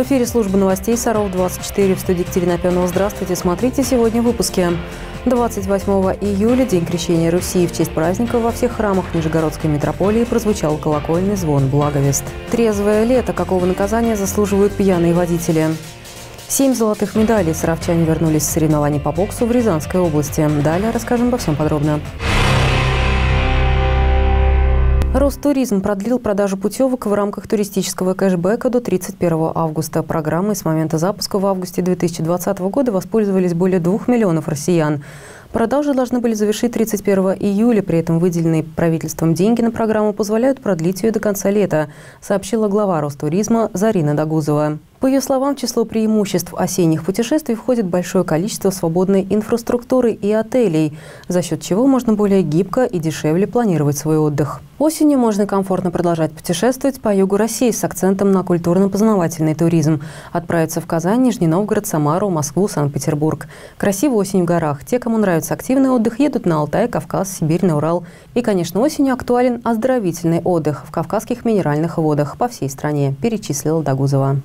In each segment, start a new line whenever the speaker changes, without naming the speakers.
В эфире служба новостей «Саров-24» в студии Екатерина Пионова. Здравствуйте. Смотрите сегодня в выпуске. 28 июля, День крещения Руси. В честь праздника во всех храмах Нижегородской митрополии прозвучал колокольный звон «Благовест». Трезвое лето. Какого наказания заслуживают пьяные водители? Семь золотых медалей саровчане вернулись с соревнований по боксу в Рязанской области. Далее расскажем обо всем подробно. Ростуризм продлил продажу путевок в рамках туристического кэшбэка до 31 августа. Программой с момента запуска в августе 2020 года воспользовались более 2 миллионов россиян. Продажи должны были завершить 31 июля. При этом выделенные правительством деньги на программу позволяют продлить ее до конца лета, сообщила глава Ростуризма Зарина Дагузова. По ее словам, число преимуществ осенних путешествий входит большое количество свободной инфраструктуры и отелей, за счет чего можно более гибко и дешевле планировать свой отдых. Осенью можно комфортно продолжать путешествовать по югу России с акцентом на культурно-познавательный туризм. Отправиться в Казань, Нижний Новгород, Самару, Москву, Санкт-Петербург. Красиво осень в горах. Те, кому нравится активный отдых, едут на Алтай, Кавказ, Сибирь, на Урал. И, конечно, осенью актуален оздоровительный отдых в кавказских минеральных водах по всей стране, перечислила Дагузова.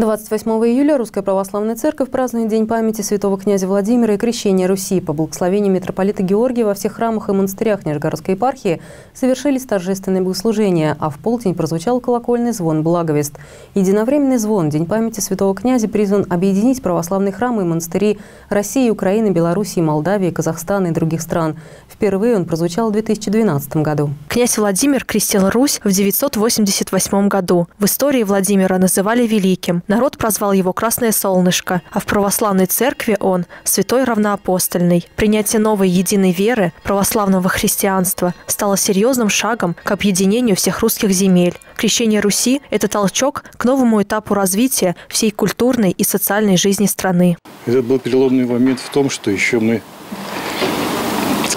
28 июля Русская Православная Церковь празднует День памяти святого князя Владимира и крещения Руси. По благословению митрополита Георгия во всех храмах и монастырях Нижегородской епархии совершились торжественные богослужения, а в полдень прозвучал колокольный звон «Благовест». Единовременный звон День памяти святого князя призван объединить православные храмы и монастыри России, Украины, Белоруссии, Молдавии, Казахстана и других стран. Впервые он прозвучал в 2012 году.
Князь Владимир крестил Русь в 988 году. В истории Владимира называли великим. Народ прозвал его «Красное солнышко», а в православной церкви он – «Святой равноапостольный». Принятие новой единой веры, православного христианства, стало серьезным шагом к объединению всех русских земель. Крещение Руси – это толчок к новому этапу развития всей культурной и социальной жизни страны.
Это был переломный момент в том, что еще мы,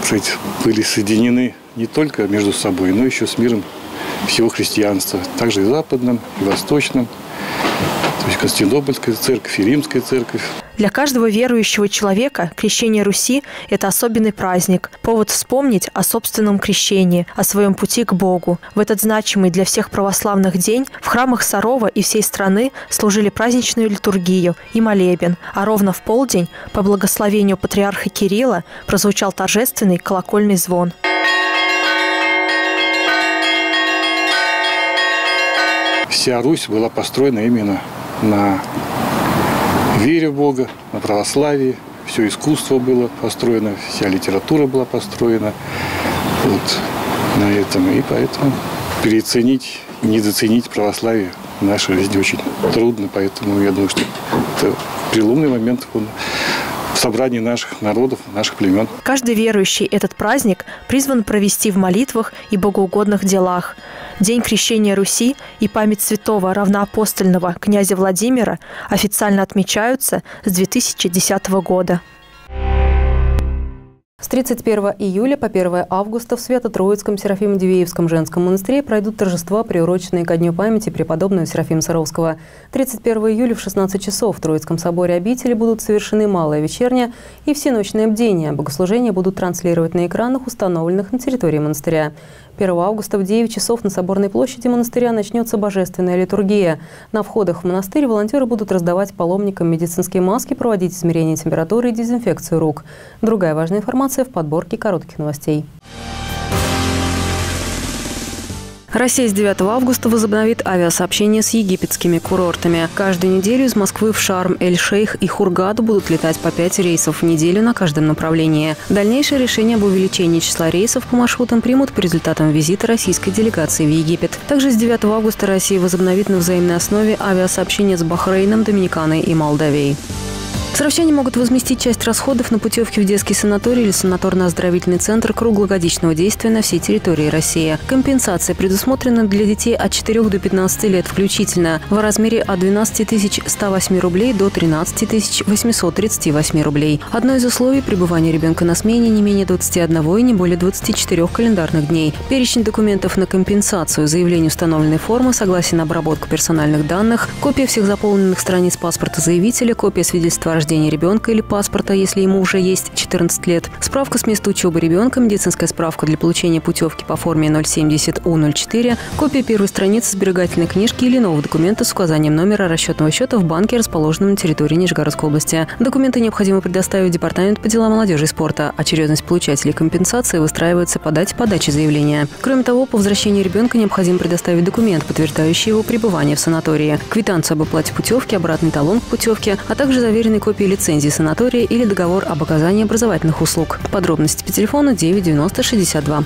так были соединены не только между собой, но еще с миром всего христианства, также и западным, и восточным. То есть Константинопольская церковь и Римская церковь.
Для каждого верующего человека крещение Руси – это особенный праздник, повод вспомнить о собственном крещении, о своем пути к Богу. В этот значимый для всех православных день в храмах Сарова и всей страны служили праздничную литургию и молебен, а ровно в полдень, по благословению патриарха Кирилла, прозвучал торжественный колокольный звон.
Вся Русь была построена именно на вере в Бога, на православии. Все искусство было построено, вся литература была построена вот на этом. И поэтому переоценить, недооценить православие в нашей жизни очень трудно. Поэтому я думаю, что это переломный момент он собрании наших народов, наших племен.
Каждый верующий этот праздник призван провести в молитвах и богоугодных делах. День крещения Руси и память святого равноапостольного князя Владимира официально отмечаются с 2010 года.
С 31 июля по 1 августа в Свято-Троицком Серафимо-Дивеевском женском монастыре пройдут торжества, приуроченные ко Дню памяти преподобного Серафима Саровского. 31 июля в 16 часов в Троицком соборе обители будут совершены малая вечерняя и всеночное бдение. Богослужения будут транслировать на экранах, установленных на территории монастыря. 1 августа в 9 часов на Соборной площади монастыря начнется божественная литургия. На входах в монастырь волонтеры будут раздавать паломникам медицинские маски, проводить измерение температуры и дезинфекцию рук. Другая важная информация в подборке коротких новостей. Россия с 9 августа возобновит авиасообщение с египетскими курортами. Каждую неделю из Москвы в Шарм, Эль-Шейх и Хургаду будут летать по 5 рейсов в неделю на каждом направлении. Дальнейшее решение об увеличении числа рейсов по маршрутам примут по результатам визита российской делегации в Египет. Также с 9 августа Россия возобновит на взаимной основе авиасообщение с Бахрейном, Доминиканой и Молдавией. Саровчане могут возместить часть расходов на путевки в детский санаторий или санаторно-оздоровительный центр круглогодичного действия на всей территории России. Компенсация предусмотрена для детей от 4 до 15 лет включительно в размере от 12 108 рублей до 13 838 рублей. Одно из условий пребывания ребенка на смене не менее 21 и не более 24 календарных дней. Перечень документов на компенсацию, заявление установленной формы, согласие на обработку персональных данных, копия всех заполненных страниц паспорта заявителя, копия свидетельства о рождения ребенка или паспорта, если ему уже есть 14 лет, справка с места учебы ребенка, медицинская справка для получения путевки по форме 070У04, копия первой страницы сберегательной книжки или нового документа с указанием номера расчетного счета в банке, расположенном на территории Нижегородской области. Документы необходимо предоставить Департамент по делам молодежи и спорта. Очередность получателей компенсации выстраивается по дате подачи заявления. Кроме того, по возвращении ребенка необходимо предоставить документ, подтверждающий его пребывание в санатории, квитанцию об оплате путевки, обратный талон к путевке, а также заверенные копии лицензии санатория или договор об оказании образовательных услуг. Подробности по телефону 990 62.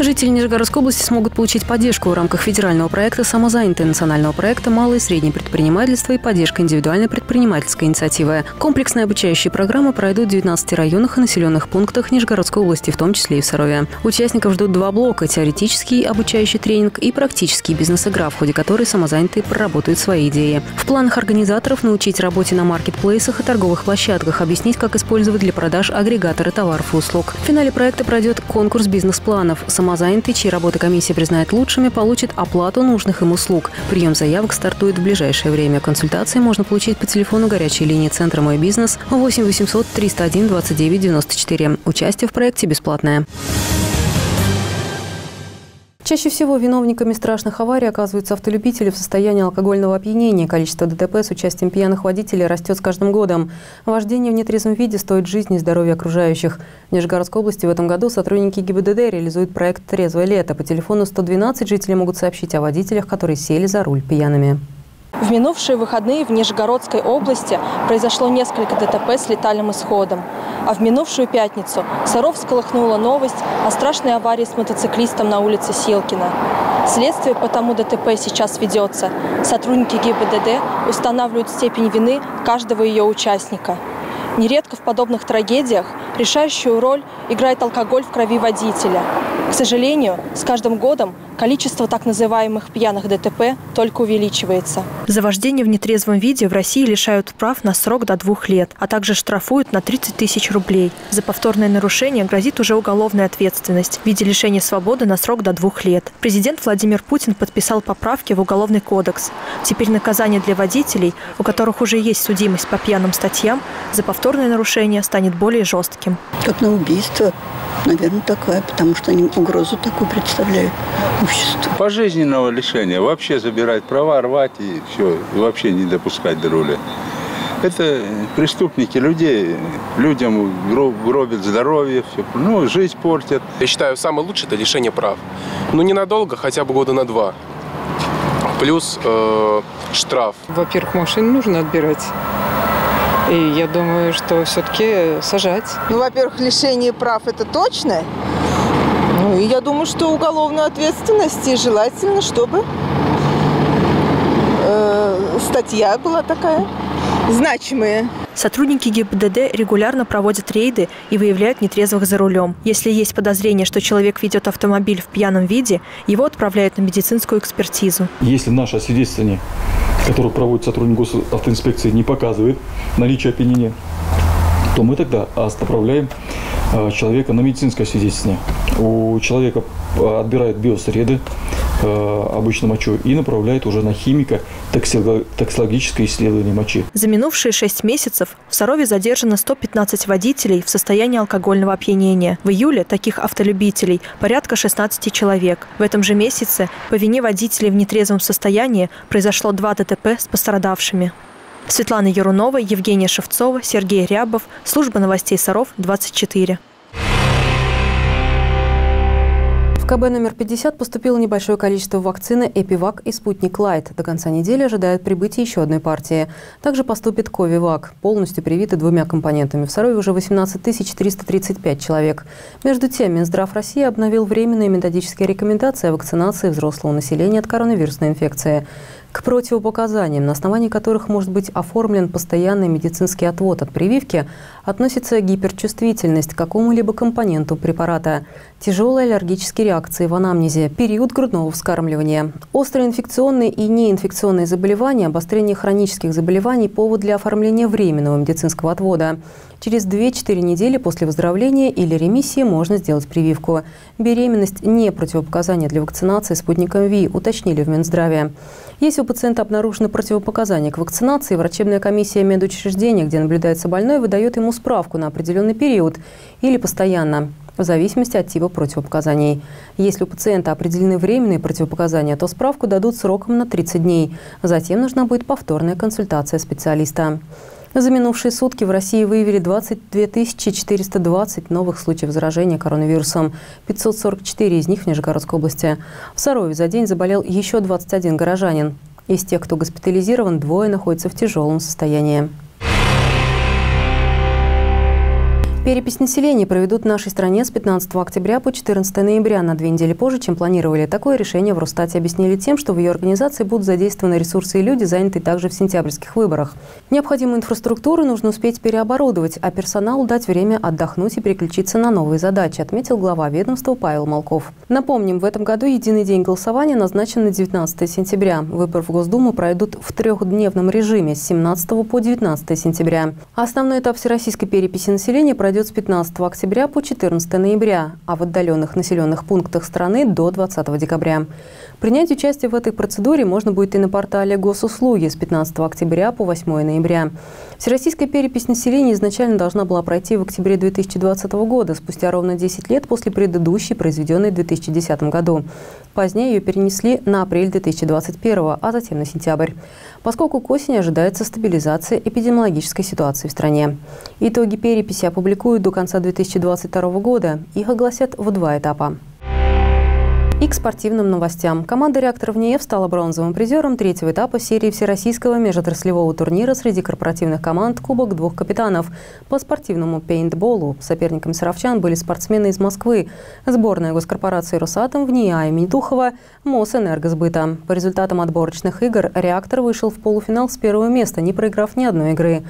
Жители Нижегородской области смогут получить поддержку в рамках федерального проекта «Самозанятые» национального проекта «Малое и среднее предпринимательство» и поддержка индивидуальной предпринимательской инициативы. Комплексные обучающие программы пройдут в 19 районах и населенных пунктах Нижегородской области, в том числе и в Сарове. Участников ждут два блока – теоретический обучающий тренинг и практический бизнес-игра, в ходе которой самозанятые проработают свои идеи. В планах организаторов научить работе на маркетплейсах и торговых площадках, объяснить, как использовать для продаж агрегаторы товаров и услуг. В финале проекта пройдет конкурс бизнес-планов – Самозанятый, чьи работы комиссия признает лучшими, получит оплату нужных им услуг. Прием заявок стартует в ближайшее время. Консультации можно получить по телефону горячей линии Центра «Мой бизнес» 8 800 301 29 94. Участие в проекте бесплатное. Чаще всего виновниками страшных аварий оказываются автолюбители в состоянии алкогольного опьянения. Количество ДТП с участием пьяных водителей растет с каждым годом. Вождение в нетрезвом виде стоит жизни и здоровья окружающих. В Нижегородской области в этом году сотрудники ГИБДД реализуют проект «Трезвое лето». По телефону 112 жители могут сообщить о водителях, которые сели за руль пьяными.
В минувшие выходные в Нижегородской области произошло несколько ДТП с летальным исходом. А в минувшую пятницу Саров сколыхнула новость о страшной аварии с мотоциклистом на улице Силкина. Следствие по тому ДТП сейчас ведется. Сотрудники ГИБДД устанавливают степень вины каждого ее участника. Нередко в подобных трагедиях решающую роль играет алкоголь в крови водителя. К сожалению, с каждым годом количество так называемых пьяных ДТП только увеличивается.
За вождение в нетрезвом виде в России лишают прав на срок до двух лет, а также штрафуют на 30 тысяч рублей. За повторное нарушение грозит уже уголовная ответственность в виде лишения свободы на срок до двух лет. Президент Владимир Путин подписал поправки в Уголовный кодекс. Теперь наказание для водителей, у которых уже есть судимость по пьяным статьям, за повторное нарушение станет более жестким.
Как на убийство наверное, такая, потому что они угрозу такую представляют обществу.
Пожизненного лишения. Вообще забирать права, рвать и все. И вообще не допускать до руля. Это преступники людей, людям гробят здоровье, все, ну, жизнь портят.
Я считаю, самое лучшее – это лишение прав. Ну, ненадолго, хотя бы года на два. Плюс э, штраф.
Во-первых, машину нужно отбирать. И я думаю, что все-таки сажать.
Ну, во-первых, лишение прав это точно. Ну, и я думаю, что уголовную ответственность и желательно, чтобы э, статья была такая значимая.
Сотрудники ГИБДД регулярно проводят рейды и выявляют нетрезвых за рулем. Если есть подозрение, что человек ведет автомобиль в пьяном виде, его отправляют на медицинскую экспертизу.
Если наше свидетельствование который проводит сотрудник госавтоинспекции, не показывает наличие опьянения, то мы тогда отправляем человека на медицинское свидетельствование. У человека а, отбирают биосреды, а, обычно мочу, и направляют уже на химика токсикологическое исследование мочи.
За минувшие шесть месяцев в Сарове задержано 115 водителей в состоянии алкогольного опьянения. В июле таких автолюбителей порядка 16 человек. В этом же месяце по вине водителей в нетрезвом состоянии произошло два ДТП с пострадавшими. Светлана Ярунова, Евгения Шевцова, Сергей Рябов. Служба новостей Саров, 24.
В КБ номер 50 поступило небольшое количество вакцины «Эпивак» и «Спутник Лайт». До конца недели ожидают прибытия еще одной партии. Также поступит «Ковивак». Полностью привиты двумя компонентами. В Сарове уже 18 335 человек. Между тем, Минздрав России обновил временные методические рекомендации о вакцинации взрослого населения от коронавирусной инфекции к противопоказаниям, на основании которых может быть оформлен постоянный медицинский отвод от прививки, относится гиперчувствительность к какому-либо компоненту препарата, тяжелые аллергические реакции в анамнезе, период грудного вскармливания, острые инфекционные и неинфекционные заболевания, обострение хронических заболеваний – повод для оформления временного медицинского отвода. Через 2-4 недели после выздоровления или ремиссии можно сделать прививку. Беременность – не противопоказание для вакцинации спутником ВИ, уточнили в Минздраве. Если у пациента обнаружено противопоказание к вакцинации, врачебная комиссия медучреждения, где наблюдается больной, выдает ему справку на определенный период или постоянно в зависимости от типа противопоказаний. Если у пациента определены временные противопоказания, то справку дадут сроком на 30 дней. Затем нужна будет повторная консультация специалиста. За минувшие сутки в России выявили 22 420 новых случаев заражения коронавирусом. 544 из них в Нижегородской области. В Сарове за день заболел еще 21 горожанин. Из тех, кто госпитализирован, двое находятся в тяжелом состоянии. Перепись населения проведут в нашей стране с 15 октября по 14 ноября на две недели позже, чем планировали. Такое решение в Росстате объяснили тем, что в ее организации будут задействованы ресурсы и люди, занятые также в сентябрьских выборах. Необходимую инфраструктуру нужно успеть переоборудовать, а персоналу дать время отдохнуть и переключиться на новые задачи, отметил глава ведомства Павел Малков. Напомним, в этом году единый день голосования назначен на 19 сентября. Выборы в Госдуму пройдут в трехдневном режиме с 17 по 19 сентября. Основной этап всероссийской переписи населения пройдет пройдет с 15 октября по 14 ноября, а в отдаленных населенных пунктах страны до 20 декабря. Принять участие в этой процедуре можно будет и на портале госуслуги с 15 октября по 8 ноября. Всероссийская перепись населения изначально должна была пройти в октябре 2020 года, спустя ровно 10 лет после предыдущей, произведенной в 2010 году. Позднее ее перенесли на апрель 2021, а затем на сентябрь, поскольку к осени ожидается стабилизация эпидемиологической ситуации в стране. Итоги переписи опубликуют до конца 2022 года. Их огласят в два этапа. И к спортивным новостям. Команда реакторов НИЭФ стала бронзовым призером третьего этапа серии Всероссийского межотраслевого турнира среди корпоративных команд «Кубок двух капитанов». По спортивному пейнтболу соперниками саровчан были спортсмены из Москвы. Сборная госкорпорации «Росатом» в НИА имени Духова, Мосэнергосбыта. По результатам отборочных игр «Реактор» вышел в полуфинал с первого места, не проиграв ни одной игры.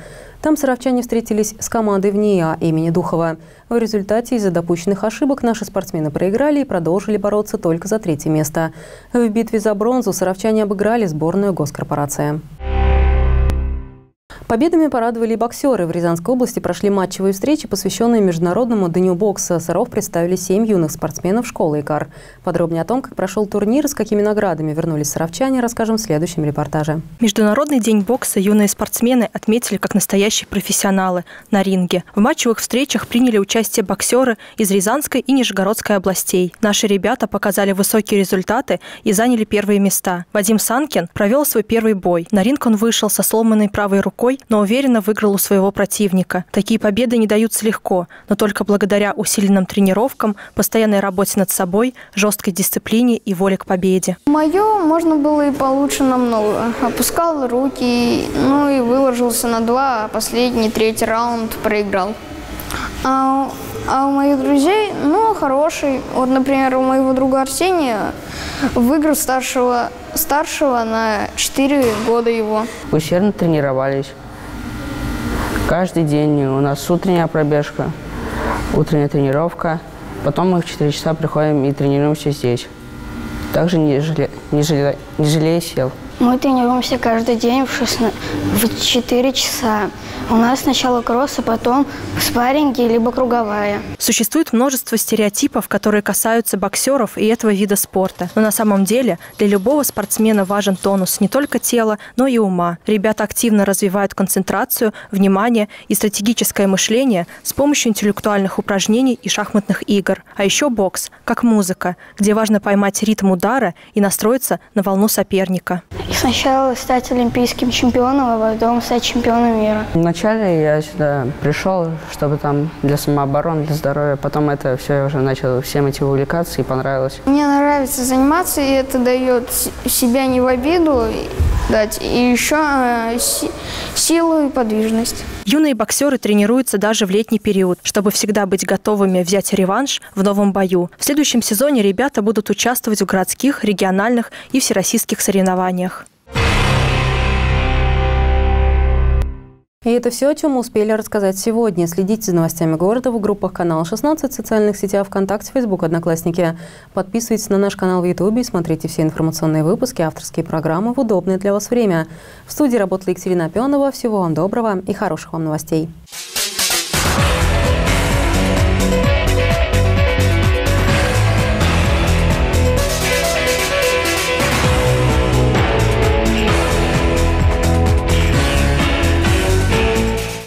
Там саровчане встретились с командой в НИА имени Духова. В результате из-за допущенных ошибок наши спортсмены проиграли и продолжили бороться только за третье место. В битве за бронзу саровчане обыграли сборную госкорпорации. Победами порадовали боксеры. В Рязанской области прошли матчевые встречи, посвященные Международному дню бокса. Саров представили семь юных спортсменов школы ИКАР. Подробнее о том, как прошел турнир и с какими наградами вернулись саровчане, расскажем в следующем репортаже.
Международный день бокса юные спортсмены отметили как настоящие профессионалы на ринге. В матчевых встречах приняли участие боксеры из Рязанской и Нижегородской областей. Наши ребята показали высокие результаты и заняли первые места. Вадим Санкин провел свой первый бой. На ринг он вышел со сломанной правой рукой но уверенно выиграл у своего противника. Такие победы не даются легко, но только благодаря усиленным тренировкам, постоянной работе над собой, жесткой дисциплине и воле к победе.
Мое можно было и получше намного. Опускал руки, ну и выложился на два, а последний, третий раунд проиграл. А, а у моих друзей, ну, хороший. Вот, например, у моего друга Арсения выиграл старшего, старшего на 4 года его.
Усердно тренировались. Каждый день у нас утренняя пробежка, утренняя тренировка. Потом мы в 4 часа приходим и тренируемся здесь. Также не, жале, не, жале, не жалея сил.
Мы тренируемся каждый день в, 16, в 4 часа. У нас сначала кросс, а потом в спарринге либо круговая.
Существует множество стереотипов, которые касаются боксеров и этого вида спорта. Но на самом деле для любого спортсмена важен тонус не только тела, но и ума. Ребята активно развивают концентрацию, внимание и стратегическое мышление с помощью интеллектуальных упражнений и шахматных игр. А еще бокс, как музыка, где важно поймать ритм удара и настроиться на волну соперника.
Сначала стать олимпийским чемпионом, а потом стать чемпионом мира.
Вначале я сюда пришел, чтобы там для самообороны, для здоровья. Потом это все, я уже начал всем этим увлекаться и понравилось.
Мне нравится заниматься, и это дает себя не в обиду дать, и еще э, силу и подвижность.
Юные боксеры тренируются даже в летний период, чтобы всегда быть готовыми взять реванш в новом бою. В следующем сезоне ребята будут участвовать в городских, региональных и всероссийских соревнованиях.
И это все, о чем мы успели рассказать сегодня. Следите за новостями города в группах канала 16, в социальных сетях ВКонтакте, Фейсбук, Одноклассники. Подписывайтесь на наш канал в Ютубе и смотрите все информационные выпуски, авторские программы в удобное для вас время. В студии работала Екатерина Пионова. Всего вам доброго и хороших вам новостей.